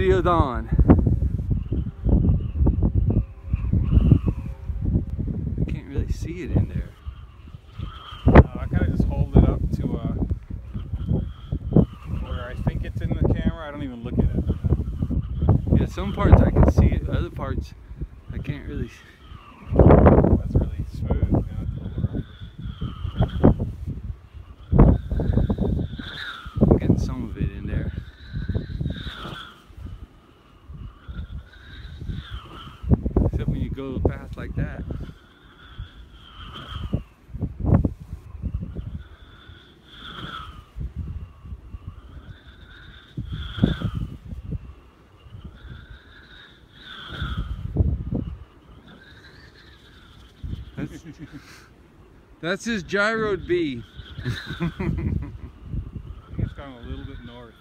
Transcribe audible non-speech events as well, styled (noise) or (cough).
videoed on. I can't really see it in there. Uh, I kind of just hold it up to uh, where I think it's in the camera. I don't even look at it. Yeah, some parts I can see it, other parts I can't really see. That's really smooth. Yeah. I'm getting some of it in there. go fast like that. That's, (laughs) his gyro Bee. (laughs) think it's going a little bit north.